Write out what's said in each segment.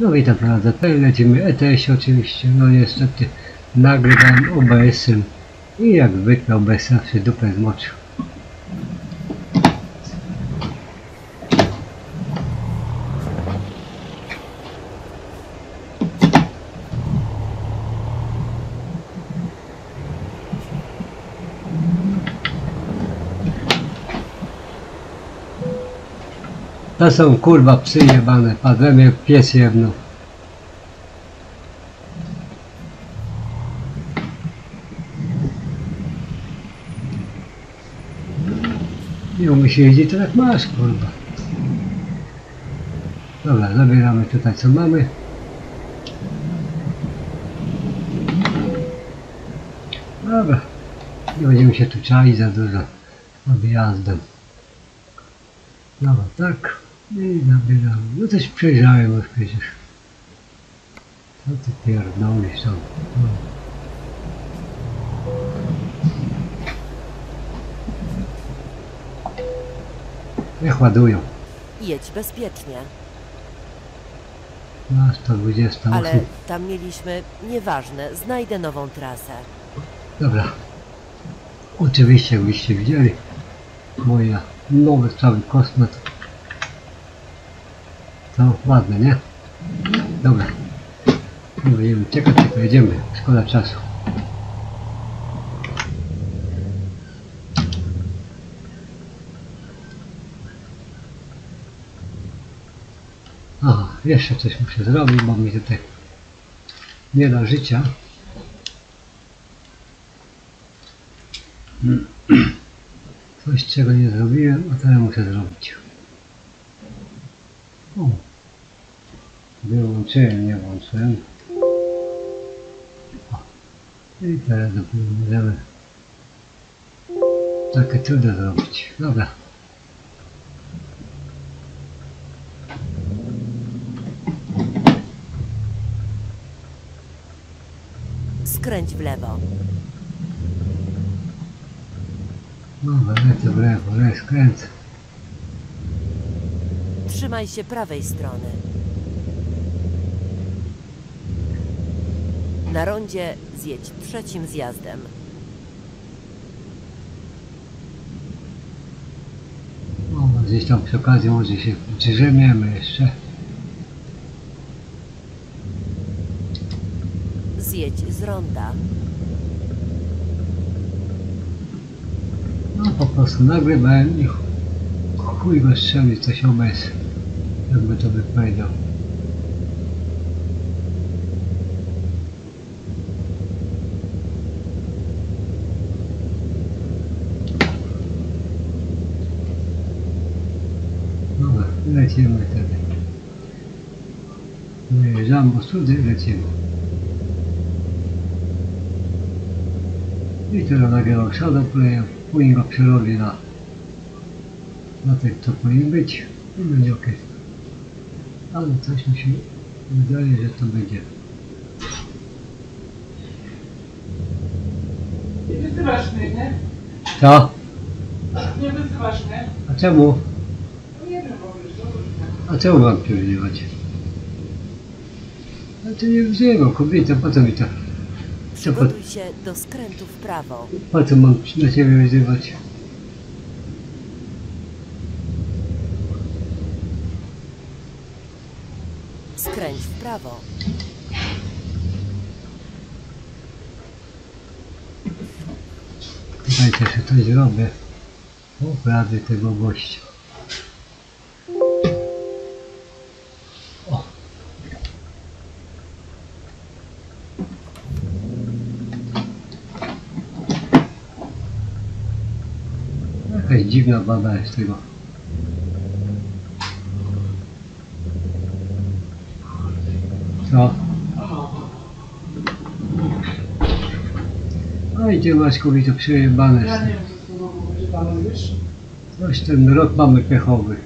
No witam pana tutaj lecimy ETS oczywiście, no niestety nagrywałem OBS-em i jak zwykle OBS zawsze dupę zmoczył. To są kurwa psy jebane, padłem jak pies jebnął. Nie umie się jeździć, to tak masz kurwa. Dobra, zabieramy tutaj co mamy. Dobra, nie będziemy się tu czaić za dużo objazdem. Dobra, tak. I zabieramy. No coś przejrzałem już przecież. Co ty pierdolisz tam? No. Niech ładują. Jedź bezpiecznie. Na 128. Ale tam mieliśmy, nieważne, znajdę nową trasę. Dobra. Oczywiście, jakbyście widzieli, moja nowy cały kosmet. To ładne, nie? Dobra. Nie będziemy czekać, tylko jedziemy. Szkoda czasu. Aha, jeszcze coś muszę zrobić, bo mi tutaj nie da życia. Coś czego nie zrobiłem, a teraz muszę zrobić. O. Wyłączyłem, nie włączyłem. O. I teraz dopiero możemy takie cudo zrobić. Dobra. Skręć w lewo. No, lecę w lewo, lecę, skręcę. Trzymaj się prawej strony. Na rondzie zjedź trzecim zjazdem. O, gdzieś tam przy okazji może się drzemiemy jeszcze. Zjedź z ronda. No po prostu nagrywałem i chuj go strzeli coś o bez. Jakby to by powiedział. Dobra, lecimy wtedy. Wyjeżdżamy po study i lecimy. I teraz nagrywał shadow player, później go przerobi na, na ten, co powinien być i będzie ok. Ale coś mi się wydaje, że to będzie. Nie wyzywasz mnie, nie? Co? Nie wyzywasz mnie? A czemu? No nie wiem, bo wiesz, no, A czemu mam cię wyzywać? A ty nie wzywam, kobieta, po co mi to? Co po, Przygotuj się do skrętu w prawo. po co mam na ciebie wyzywać? Skręć w prawo. Też coś zrobię. O, rady tego gościa. O. Jakaś dziwna baba jest tego. Co? Oj, ty masz kobieta przejebane. ja nie wiem, co to było wyczytane, wiesz? Coś ten rok mamy pechowy.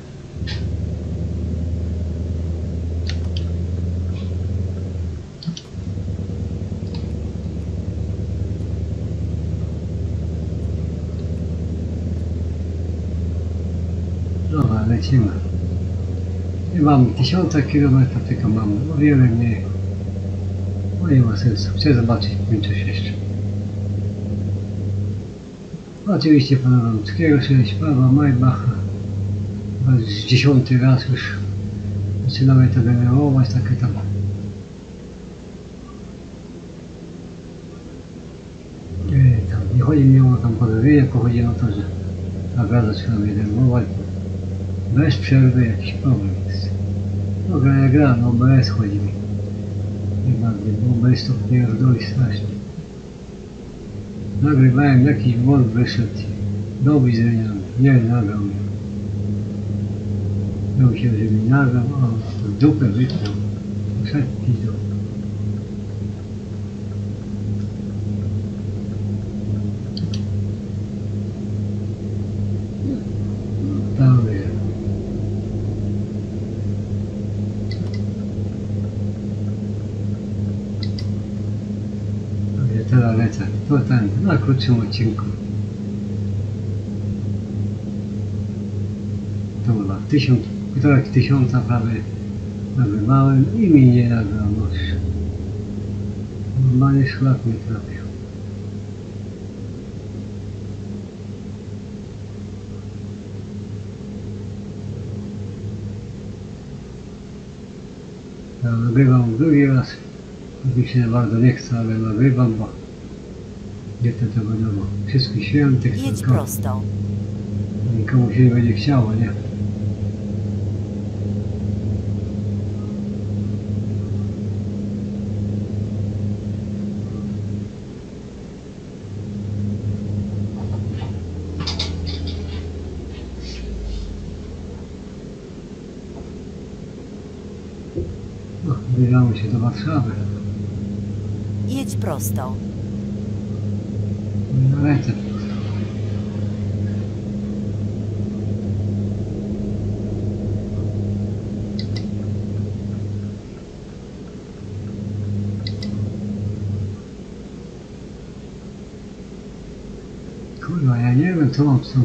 Dobra, lecimy. Nie mam tysiąca kilometrów, tylko mam o wiele mniej. No nie ma sensu. Chcę zobaczyć kończysz jeszcze. Oczywiście pana Ramskiego, 6 Pawła Majbacha. Chyba już dziesiąty raz już zaczynamy to denerwować, takie tam tam nie chodzi mi o tam podrobienie, tylko chodzi o to, że naprawdę trzeba mnie denerwować. Bez przerwy jakiś problem jest. No gra jak gra, no OBS chodzi mi. Nie bardziej, bo OBS to pierdoli strasznie. Nagrywałem jakiś błąd wyszedł. Do widzenia. Nie nagrał mnie. Miał się, że mi nagrał, a w dupę wytknął. Wszedł pizdą. Prawie. Także teraz lecę. To ten, na krótszym odcinku. To chyba tysiąc, półtora tysiąca prawie nagrywałem i mi nie nagrał nóż. Normalnie szlak mnie trafił. Ja nagrywam drugi raz. Mi się bardzo nie chce, ale nagrywam, bo to tego ma. Wszystkich świętych, Jedź tylko prosto. nikomu się nie będzie chciało, nie? No, zbliżamy się do Warszawy. Jedź prosto. Na ręce. Kurwa, ja nie wiem co mam z tą...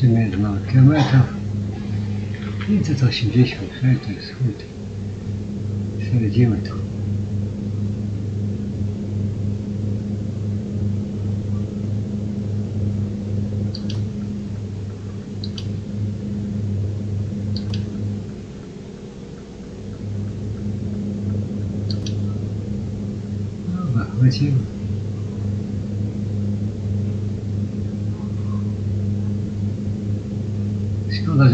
Czy między mamy kilometrów? 586 to jest chód. Śledzimy to. Dobra, lecimy. Szkoda, że tu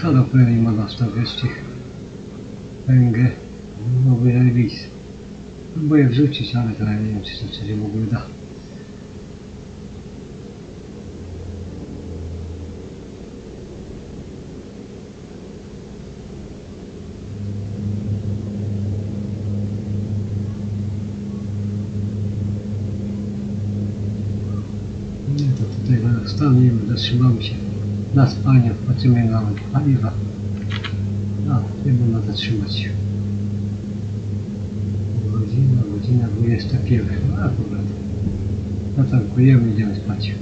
szalopłynie nie można stawiać tych węgę. Byłoby rewis. Próbuję wrzucić, ale to ja nie wiem, czy to coś w ogóle da. Nie, to tutaj zaraz wstanę, zatrzymamy się na spanie, patrzymy na paliwa. No, nie można zatrzymać. Godzina, godzina 21. No akurat. Zatankujemy, idziemy spać.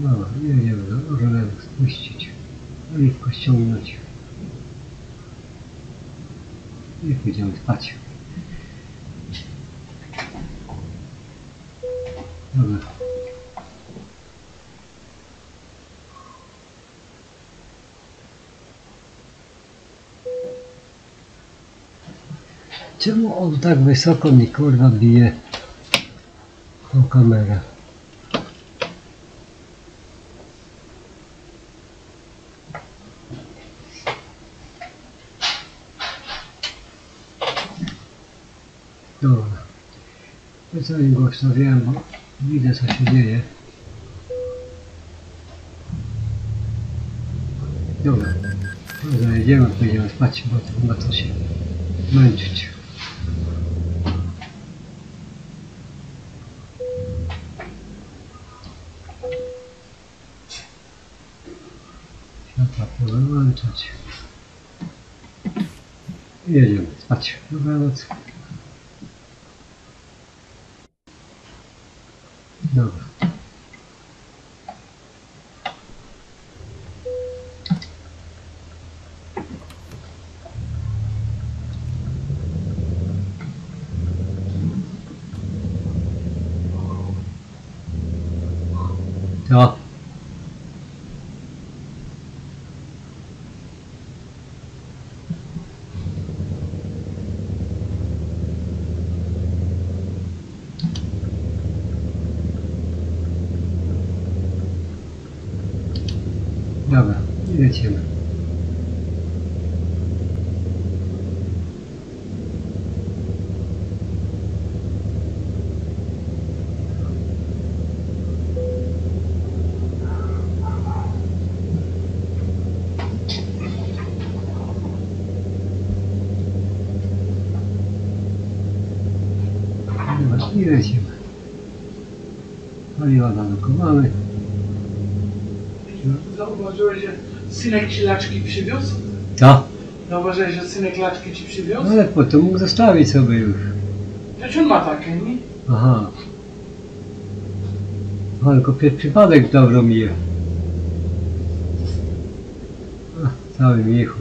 No, jedziemy do Orleanu spuścić. Oliwko ściągnąć. I pójdziemy spać. Dobra. Czemu on tak wysoko mi kurwa bije tą kamerę? Dobra. Specjalnie go wstawiłem, bo widzę co się dzieje. Dobra. Dobra, jedziemy, pójdziemy spać, bo to chyba to się męczyć. Światła powyłączać. Jedziemy spać. Dobranoc. Dobra. To. Dobra, i lecimy. Dobra, i lecimy. Paliwa zadokowane. Zauważyłeś, że synek ci laczki przywiózł? Co? Zauważyłeś, że synek laczki ci przywiózł? No ale potem mógł zostawić sobie już. Przecież on ma takie, nie? Aha. No, tylko przez przypadek dobrą je. A, cały miechu.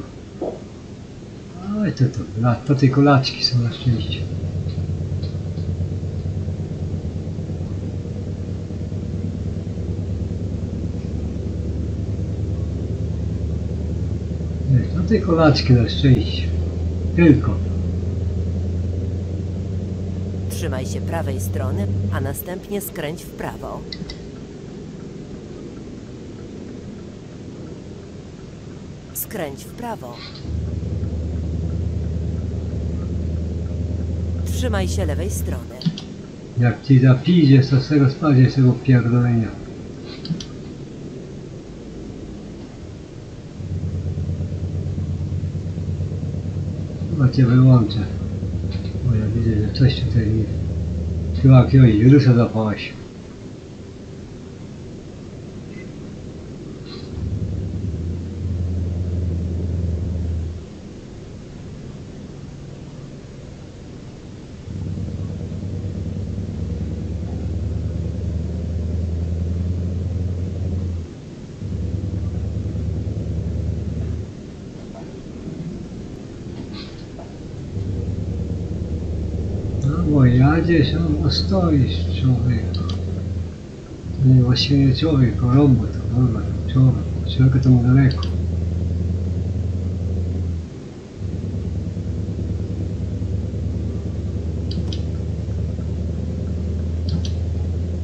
Oj, to to, la- to tylko laczki są na szczęście. Nie, to tylko laczki na szczęście. Tylko. Trzymaj się prawej strony, a następnie skręć w prawo. Skręć w prawo. Trzymaj się lewej strony. Jak ci zapijesz, to z tego spadnie z tego pierdolenia. Chyba cię wyłączę. Bo ja widzę, że coś tutaj nie... Chyba jakiegoś wirusa zapałaś. No bo jadziesz, a no stoisz człowiek. To nie właściwie nie człowiek, a robot, kurwa, człowiek. Człowieka to mu daleko.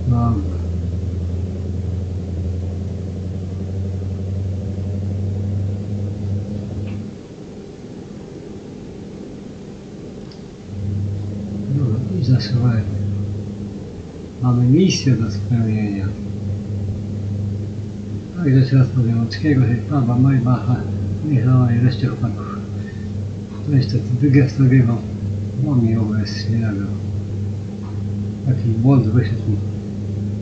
Dobra. No i zasuwamy. Mamy misję do spełnienia. Tak, jeszcze raz że Pawła Majbacha, Michała i reszcie chłopaków. To niestety wygest nagrywał, bo mi OBS nie. Taki błąd wyszedł mi.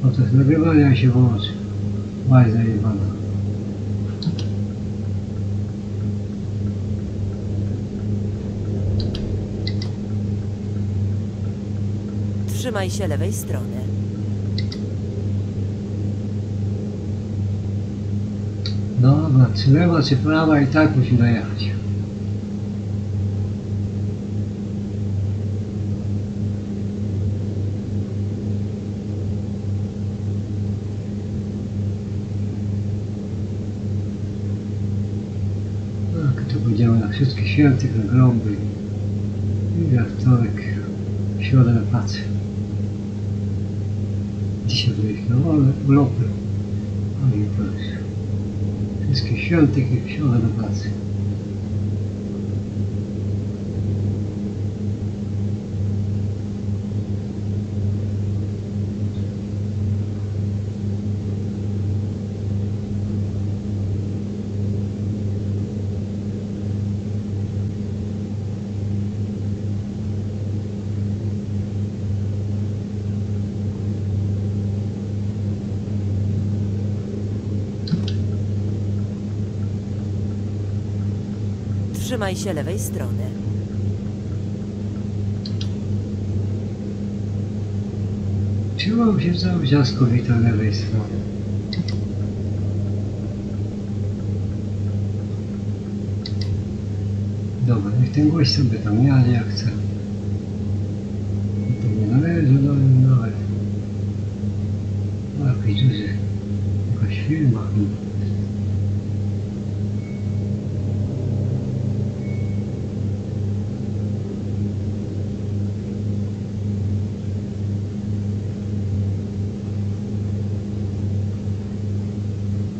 Podczas nagrywania się wyłączył. Łajza jebana. Trzymaj się lewej strony. Dobra, czy lewa, czy prawa i tak musi dojechać. Tak, to będziemy na wszystkich świętych, na grąby. I we wtorek, w środę na pracę. Dzisiaj wyjść na wolne urlopy. A jutro już. Wszystkich świętych i w środę do pracy. Trzymaj się lewej strony. Trzymam się cały czas kowita lewej strony. Dobra, niech ten gość sobie tam jadzie jak chce. To nie należy do mnie nawet. No, jakiś duży, jakaś firma chyba.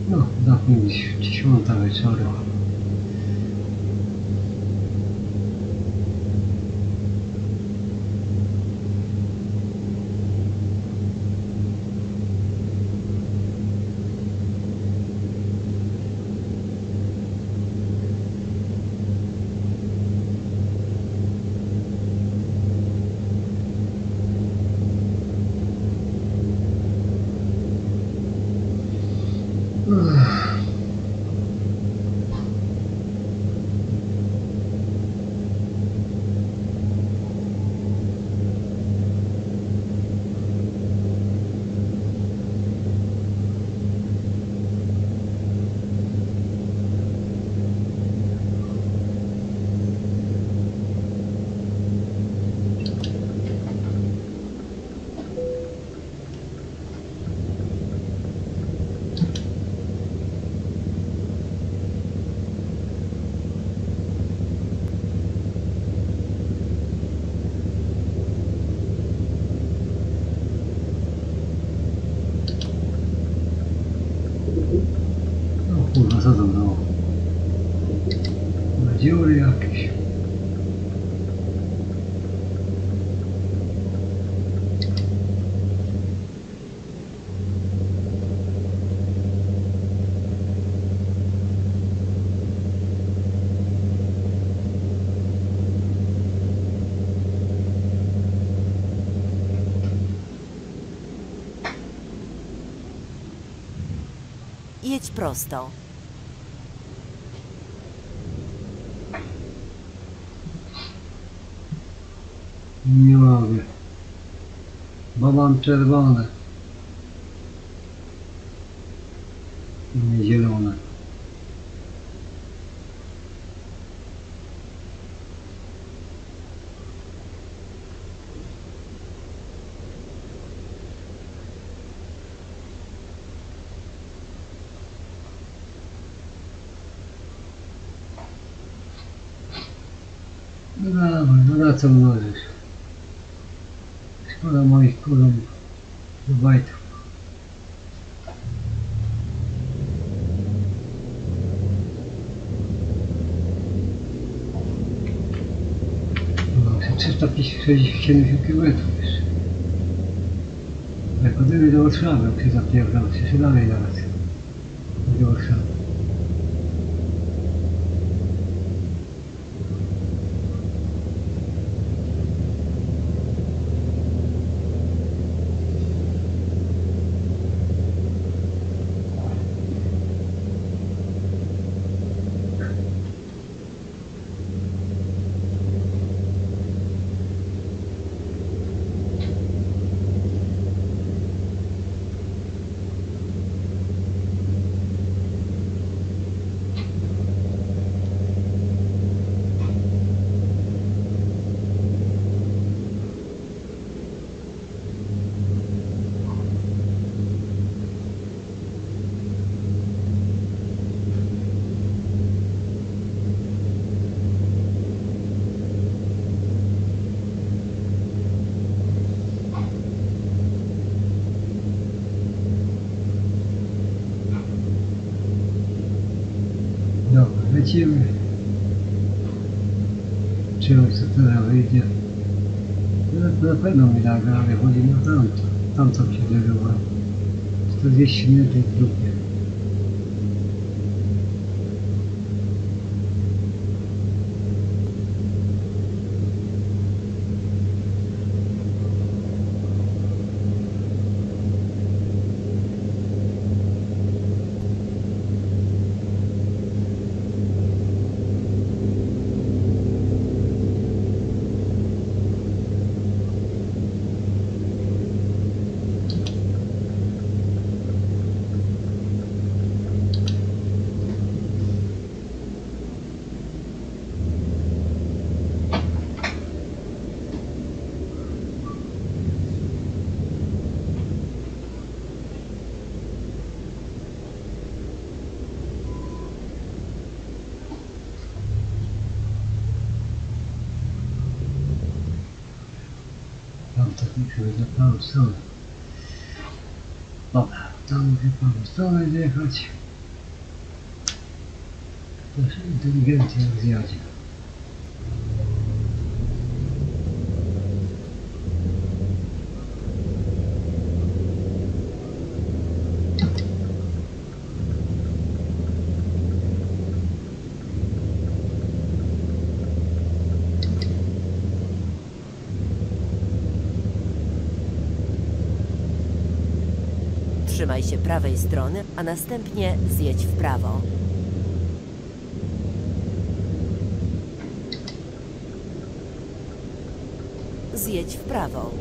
No, za pięć, dziesiąta wieczorem. No kurwa, co tam było? Dziury jakieś. Jedź prosto. Mogę. Bo mam czerwone. Nie zielone. No no na co? Szkoda moich kolumn do bajtów. No, 360 km jeszcze. Jak odejdę do Warszawy, jak się zapierdam, się dalej nawet. Do Warszawy. Dobra, lecimy. Czy on co teraz wyjdzie? No, na pewno mi nagra, ale chodzi mi o tamto. Tam co przegrzewałem. 40 minut w grupie. Technikę na prawą stronę. Dobra, tam muszę prawą stronę zjechać. Też inteligentnie jak zjadzie. Trzymaj się prawej strony, a następnie zjedź w prawo. Zjedź w prawo.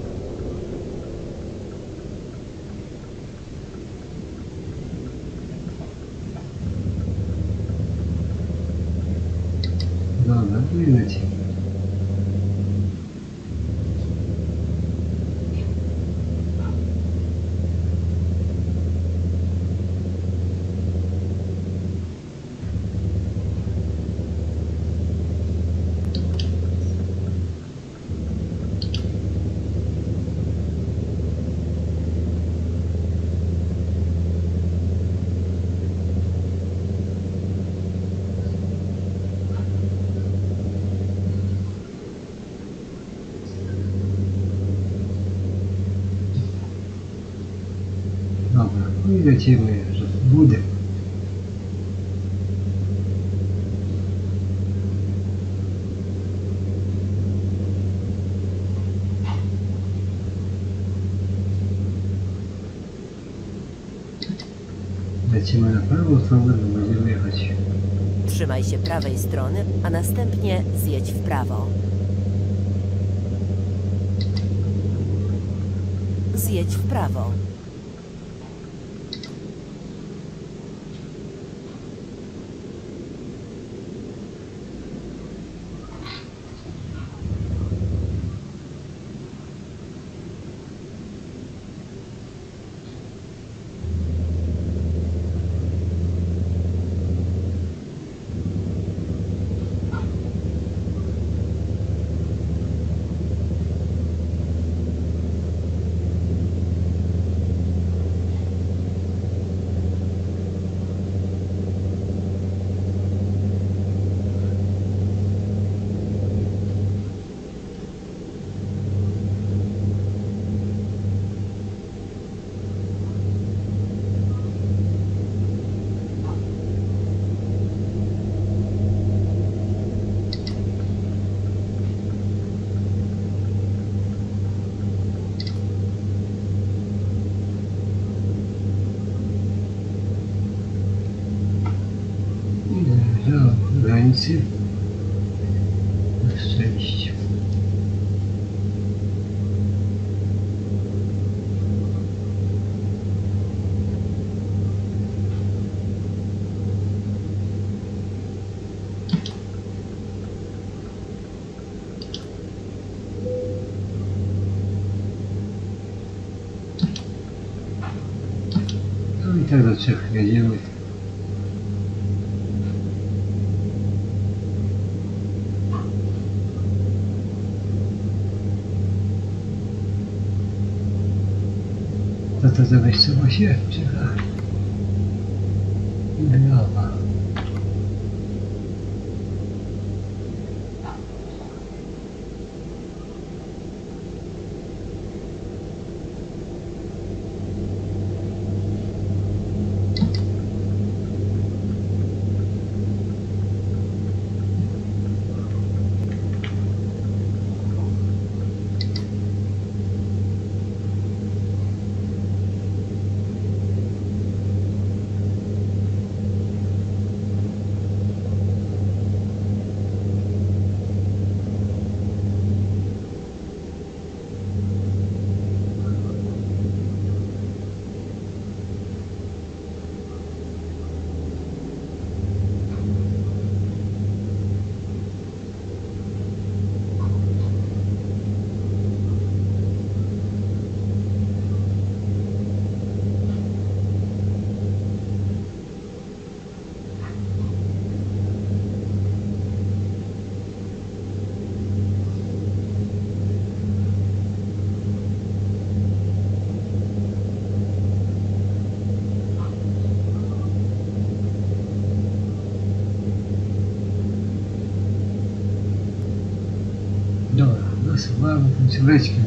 Dobra, no i. Dobra, no i lecimy na prawą stronę, bo będziemy jechać. Trzymaj się prawej strony, a następnie zjedź w prawo. Zjedź w prawo. I do granicy. Na szczęście. No i tak do Czech jedziemy. To za miejscowa się. Brawa. человеческих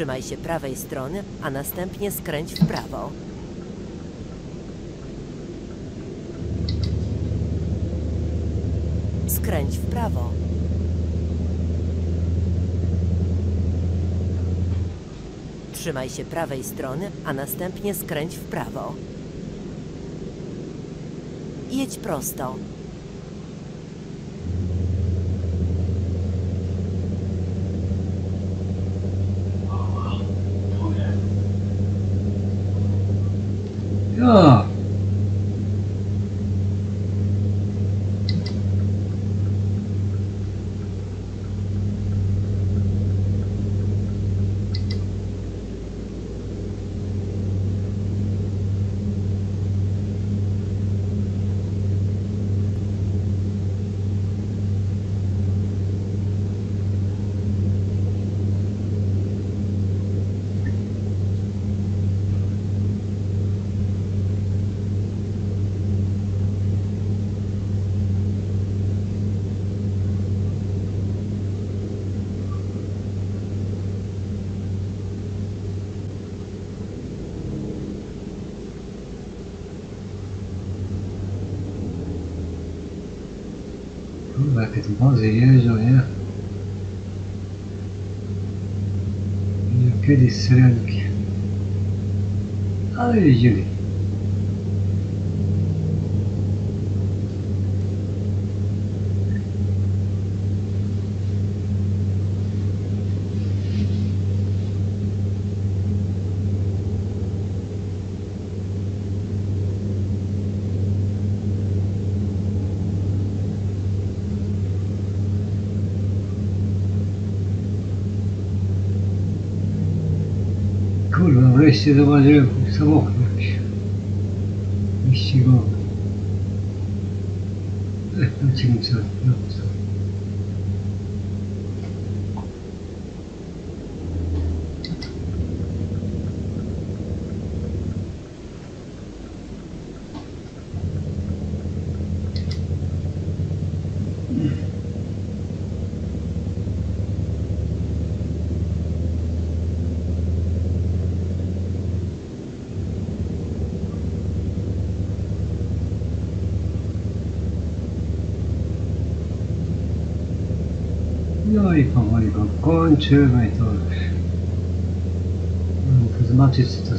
Trzymaj się prawej strony, a następnie skręć w prawo. Skręć w prawo. Trzymaj się prawej strony, a następnie skręć w prawo. Jedź prosto. Ja! Kurwa, jakie tu wozy jeżdżą, nie? Nie прессировали Сорокина. Go kończymy i to już. No, to zobaczyć co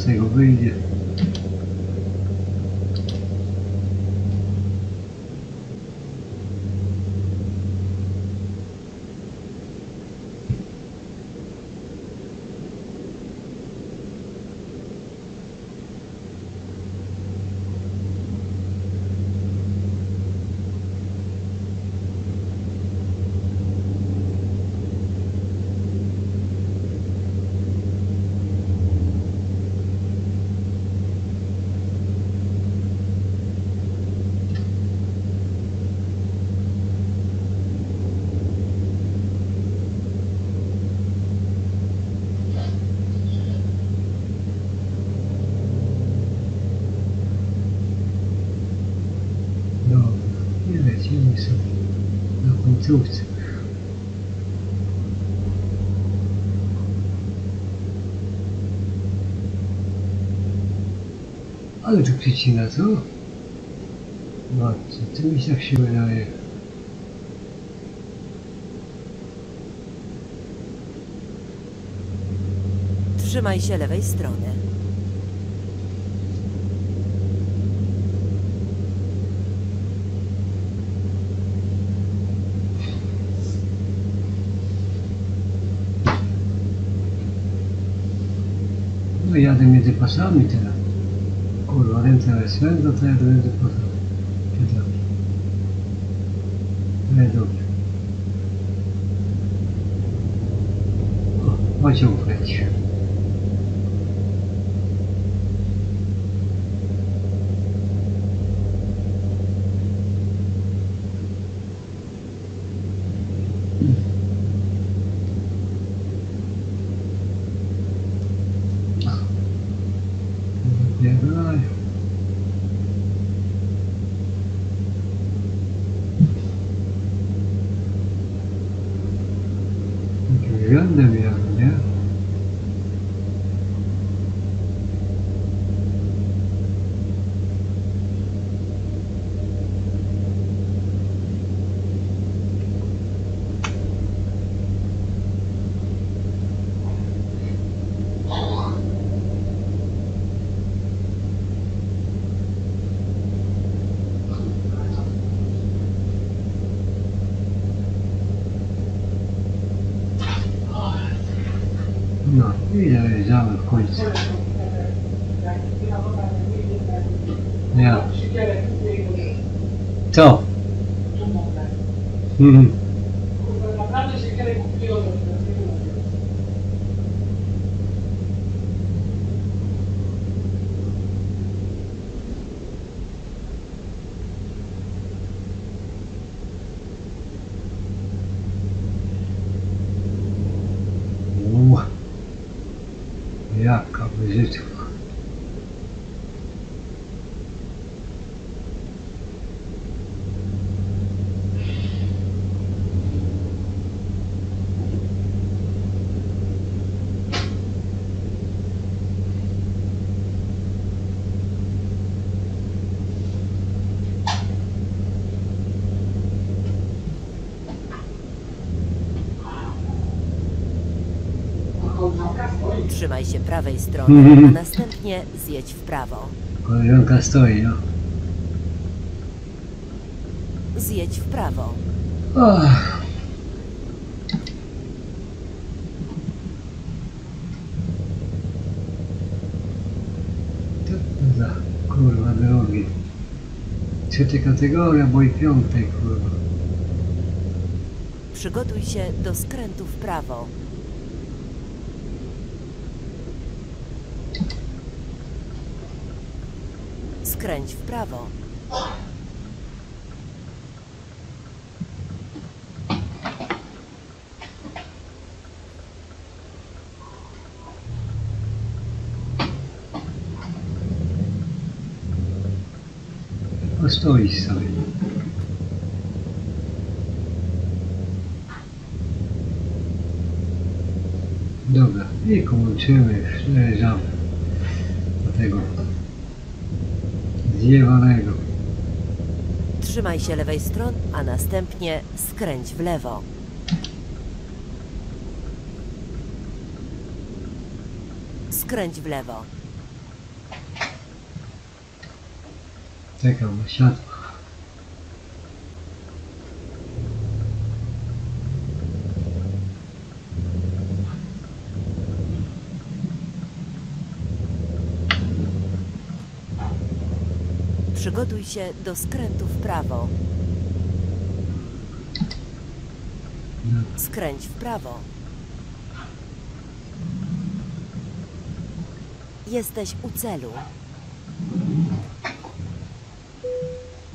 końcówce Ale tu przecina, co? Matki, to mi tak się wydaje. Trzymaj się lewej strony. No jadę między pasami teraz. Kurwa, ręce swędzą, to jadę między pasami. Czy dobrze? Nie, dojeżdżamy w końcu. Ja. Co? Mhm. Naprawdę się kiedyś kupiło do U. Jaka wyżyczka. Trzymaj się prawej strony, a następnie zjedź w prawo. Koleżanka stoi, no. Zjedź w prawo. Ach. Co to za kurwa drogi? Trzecia kategoria, bo i piątej kurwa. Przygotuj się do skrętu w prawo. Skręć w prawo. Postoisz sobie. Dobra, i kończymy, przejeżdżamy do tego zjewanego. Trzymaj się lewej strony, a następnie skręć w lewo. Skręć w lewo. Czekam na światło. Przygotuj się do skrętu w prawo. Skręć w prawo. Jesteś u celu.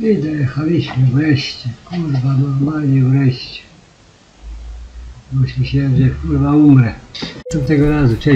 I dojechaliśmy wreszcie. Kurwa, normalnie wreszcie. Już myślałem, że kurwa umrę. Tego razu, cześć.